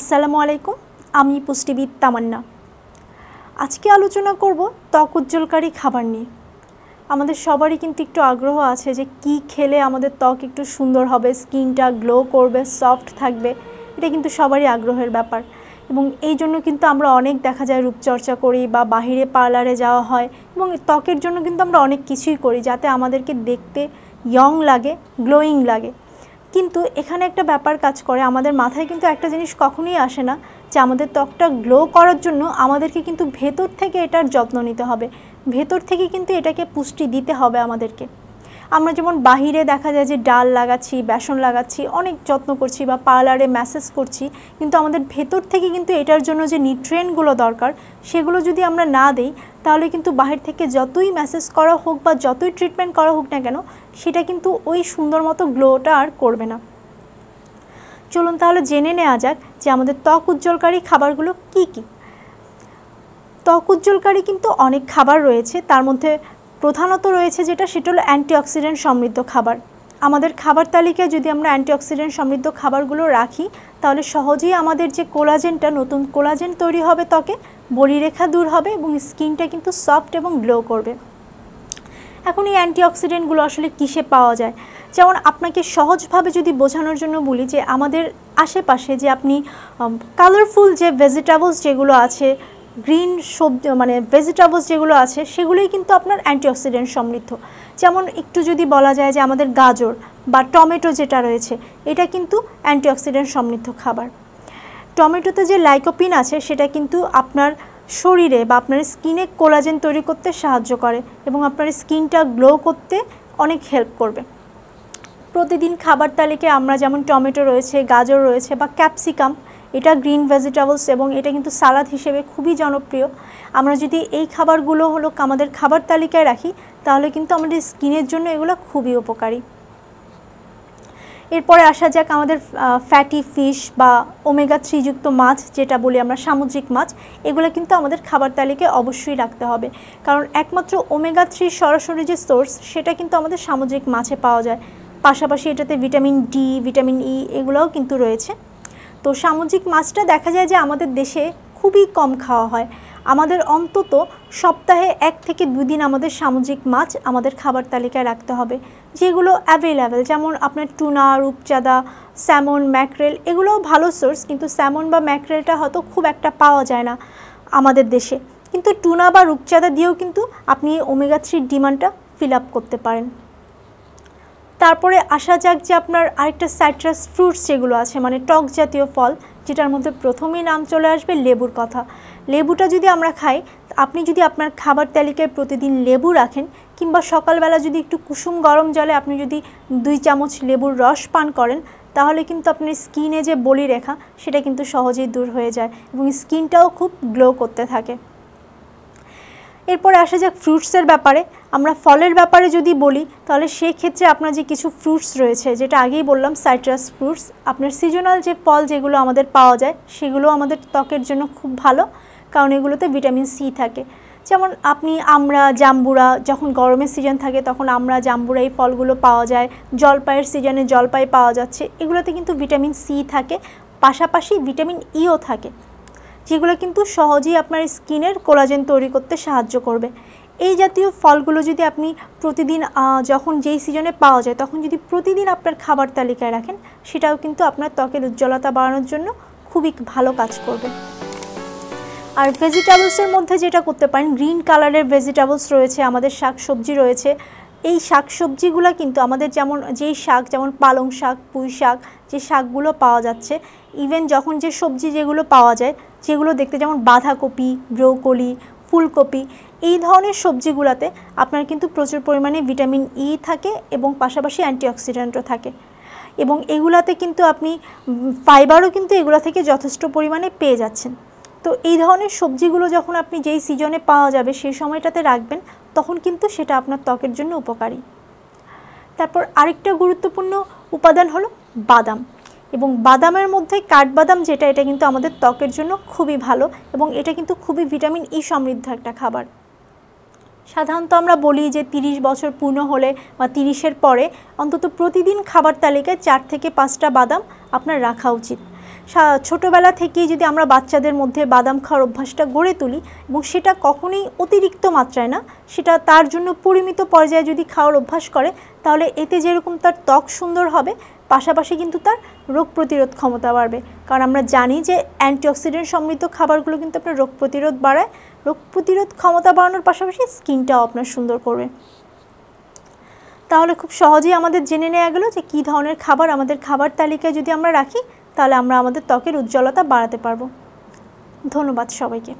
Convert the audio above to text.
আসসালামু আলাইকুম, আমি পুষ্টিবিদ তামান্না। আজকে আলোচনা করব ত্বক উজ্জ্বলকারী খাবার নিয়ে। আমাদের সবারই কিন্তু একটু আগ্রহ আছে যে কি খেলে আমাদের ত্বক একটু সুন্দর হবে, স্কিনটা গ্লো করবে সফট থাকবে, এটা কিন্তু সবারই আগ্রহের ব্যাপার। এবং এই জন্য কিন্তু আমরা অনেক দেখা যায় রূপচর্চা করি বা বাহিরে পার্লারে যাওয়া হয় এবং ত্বকের জন্য কিন্তু আমরা অনেক কিছুই করি যাতে আমাদেরকে দেখতে ইয়ং লাগে গ্লোয়িং লাগে। কিন্তু এখানে একটা ব্যাপার কাজ করে। আমাদের মাথায় কিন্তু একটা জিনিস কখনোই আসে না যে আমাদের ত্বকটা গ্লো করার জন্য আমাদেরকে কিন্তু ভেতর থেকে এটার যত্ন নিতে হবে। ভেতর থেকে কিন্তু এটাকে পুষ্টি দিতে হবে আমাদেরকে। আমরা যেমন বাহিরে দেখা যায় যে ডাল লাগাচ্ছি, বেসন লাগাচ্ছি, অনেক যত্ন করছি বা পার্লারে ম্যাসেজ করছি, কিন্তু আমাদের ভেতর থেকে কিন্তু এটার জন্য যে নিউট্রিয়েন্টগুলো দরকার, সেগুলো যদি আমরা না দিই, তাহলে কিন্তু বাহির থেকে যতই ম্যাসেজ করা হোক বা যতই ট্রিটমেন্ট করা হোক না কেন, সেটা কিন্তু ওই সুন্দর মতো গ্লোটা আর করবে না। চলুন তাহলে জেনে নেওয়া যাক যে আমাদের ত্বক উজ্জ্বলকারী খাবারগুলো কি কি। ত্বক উজ্জ্বলকারী কিন্তু অনেক খাবার রয়েছে, তার মধ্যে প্রধানত রয়েছে যেটা, সেটা হলো অ্যান্টিঅক্সিডেন্ট সমৃদ্ধ খাবার। আমাদের খাবার তালিকায় যদি আমরা অ্যান্টিঅক্সিডেন্ট সমৃদ্ধ খাবারগুলো রাখি, তাহলে সহজেই আমাদের যে কোলাজেনটা, নতুন কোলাজেন তৈরি হবে ত্বকে বলিরেখা দূর হবে এবং স্কিনটা কিন্তু সফট এবং গ্লো করবে। এখন এই অ্যান্টিঅক্সিডেন্টগুলো আসলে কিসে পাওয়া যায়? যেমন আপনাকে সহজভাবে যদি বোঝানোর জন্য বলি যে, আমাদের আশেপাশে যে আপনি কালারফুল যে ভেজিটেবলস যেগুলো আছে গ্রিন সবজি মানে ভেজিটেবলস যেগুলো আছে, সেগুলোই কিন্তু আপনার অ্যান্টিঅক্সিডেন্ট সমৃদ্ধ। যেমন একটু যদি বলা যায় যে আমাদের গাজর বা টমেটো যেটা রয়েছে, এটা কিন্তু অ্যান্টিঅক্সিডেন্ট সমৃদ্ধ খাবার। টমেটোতে যে লাইকোপিন আছে, সেটা কিন্তু আপনার শরীরে বা আপনার স্কিনে কোলাজেন তৈরি করতে সাহায্য করে এবং আপনার স্কিনটা গ্লো করতে অনেক হেল্প করবে। প্রতিদিন খাবার তালিকায় আমরা যেমন টমেটো রয়েছে, গাজর রয়েছে বা ক্যাপসিকাম এটা গ্রিন ভেজিটেবলস এবং এটা কিন্তু সালাদ হিসেবে খুবই জনপ্রিয়। আমরা যদি এই খাবারগুলো হলো আমাদের খাবার তালিকায় রাখি, তাহলে কিন্তু আমাদের স্কিনের জন্য এগুলো খুবই উপকারী। এরপরে আসা যাক আমাদের ফ্যাটি ফিশ বা ওমেগা থ্রিযুক্ত মাছ, যেটা বলি আমরা সামুদ্রিক মাছ, এগুলো কিন্তু আমাদের খাবার তালিকায় অবশ্যই রাখতে হবে। কারণ একমাত্র ওমেগা থ্রি সরাসরি যে সোর্স সেটা কিন্তু আমাদের সামুদ্রিক মাছে পাওয়া যায়। পাশাপাশি এটাতে ভিটামিন ডি ভিটামিন ই এগুলোও কিন্তু রয়েছে। তো সামুদ্রিক মাছটা দেখা যায় যে আমাদের দেশে খুবই কম খাওয়া হয়। আমাদের অন্তত সপ্তাহে এক থেকে দিন আমাদের সামুদ্রিক মাছ আমাদের খাবার তালিকায় রাখতে হবে, যেগুলো অ্যাভেলেবেল যেমন আপনার টুনা রূপচাঁদা স্যামন ম্যাকরেল এগুলোও ভালো সোর্স কিন্তু স্যামন বা ম্যাকরেলটা হয়তো খুব একটা পাওয়া যায় না আমাদের দেশে। কিন্তু টুনা বা রূপচাঁদা দিয়েও কিন্তু আপনি ওমেগা থ্রির ডিমান্ডটা ফিল আপ করতে পারেন। তারপরে আসা যাক যে আপনার আরেকটা সাইট্রাস ফ্রুটস যেগুলো আছে মানে টক জাতীয় ফল, যেটার মধ্যে প্রথমেই নাম চলে আসবে লেবুর কথা। লেবুটা যদি আমরা খাই, আপনি যদি আপনার খাবার তালিকায় প্রতিদিন লেবু রাখেন, কিংবা সকালবেলা যদি একটু কুসুম গরম জলে আপনি যদি দুই চামচ লেবুর রস পান করেন, তাহলে কিন্তু আপনার স্কিনে যে বলি রেখা সেটা কিন্তু সহজেই দূর হয়ে যায় এবং স্কিনটাও খুব গ্লো করতে থাকে। এরপরে আসা যাক ফ্রুটসের ব্যাপারে, আমরা ফলের ব্যাপারে যদি বলি, তাহলে সেক্ষেত্রে আপনার যে কিছু ফ্রুটস রয়েছে, যেটা আগেই বললাম সাইট্রাস ফ্রুটস আপনার সিজনাল যে ফল যেগুলো আমাদের পাওয়া যায়, সেগুলো আমাদের ত্বকের জন্য খুব ভালো, কারণ এগুলোতে ভিটামিন সি থাকে। যেমন আপনি আমরা, জাম্বুরা, যখন গরমের সিজন থাকে, তখন আমরা, জাম্বুরা এই ফলগুলো পাওয়া যায়, জলপাইয়ের সিজনে জলপাই পাওয়া যাচ্ছে, এগুলোতে কিন্তু ভিটামিন সি থাকে, পাশাপাশি ভিটামিন ইও থাকে। যেগুলো কিন্তু সহজেই আপনার স্কিনের কোলাজেন তৈরি করতে সাহায্য করবে। এই জাতীয় ফলগুলো যদি আপনি প্রতিদিন যখন যেই সিজনে পাওয়া যায়, তখন যদি প্রতিদিন আপনার খাবার তালিকায় রাখেন, সেটাও কিন্তু আপনার ত্বকের উজ্জ্বলতা বাড়ানোর জন্য খুবই ভালো কাজ করবে। আর ভেজিটেবলসের মধ্যে যেটা করতে পারেন গ্রিন কালারের ভেজিটেবলস রয়েছে, আমাদের শাক সবজি রয়েছে। এই শাক সবজিগুলো কিন্তু আমাদের যেমন, যেই শাক, যেমন পালং শাক, পুঁই শাক, যে শাকগুলো পাওয়া যাচ্ছে ইভেন যখন যে সবজি যেগুলো পাওয়া যায়, যেগুলো দেখতে যেমন বাঁধাকপি, ব্রোকলি, ফুলকপি, এই ধরনের সবজিগুলোতে আপনার কিন্তু প্রচুর পরিমাণে ভিটামিন ই থাকে এবং পাশাপাশি অ্যান্টিঅক্সিডেন্টও থাকে। এবং এগুলাতে কিন্তু আপনি ফাইবারও কিন্তু এগুলো থেকে যথেষ্ট পরিমাণে পেয়ে যাচ্ছেন। তো এই ধরনের সবজিগুলো যখন আপনি যেই সিজনে পাওয়া যাবে, সেই সময়টাতে রাখবেন, তখন কিন্তু সেটা আপনার ত্বকের জন্য উপকারী। তারপর আরেকটা গুরুত্বপূর্ণ উপাদান হলো বাদাম। এবং বাদামের মধ্যে কাঠবাদাম যেটা, এটা কিন্তু আমাদের ত্বকের জন্য খুবই ভালো এবং এটা কিন্তু খুবই ভিটামিন ই সমৃদ্ধ একটা খাবার। সাধারণত আমরা বলি যে ৩০ বছর পূর্ণ হলে বা তিরিশের পরে অন্তত প্রতিদিন খাবার তালিকায় চার থেকে পাঁচটা বাদাম আপনার রাখা উচিত। ছোটবেলা থেকেই যদি আমরা বাচ্চাদের মধ্যে বাদাম খাওয়ার অভ্যাসটা গড়ে তুলি এবং সেটা কখনোই অতিরিক্ত মাত্রায় না, সেটা তার জন্য পরিমিত পর্যায়ে যদি খাওয়ার অভ্যাস করে, তাহলে এতে যেরকম তার ত্বক সুন্দর হবে পাশাপাশি কিন্তু তার রোগ প্রতিরোধ ক্ষমতা বাড়বে। কারণ আমরা জানি যে অ্যান্টিঅক্সিডেন্ট সমৃদ্ধ খাবারগুলো কিন্তু আপনার রোগ প্রতিরোধ বাড়ায়। রোগ প্রতিরোধ ক্ষমতা বাড়ানোর পাশাপাশি স্কিনটাও আপনার সুন্দর করবে। তাহলে খুব সহজেই আমাদের জেনে নেওয়া গেলো যে কী ধরনের খাবার আমাদের খাবার তালিকায় যদি আমরা রাখি, তাহলে আমরা আমাদের ত্বকের উজ্জ্বলতা বাড়াতে পারব। ধন্যবাদ সবাইকে।